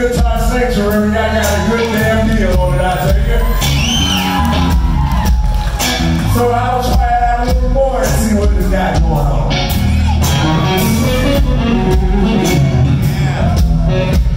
good time sanctuary. I got a good damn deal on it, I take it? So I'll try it out a little more and see what it's got going on. Yeah.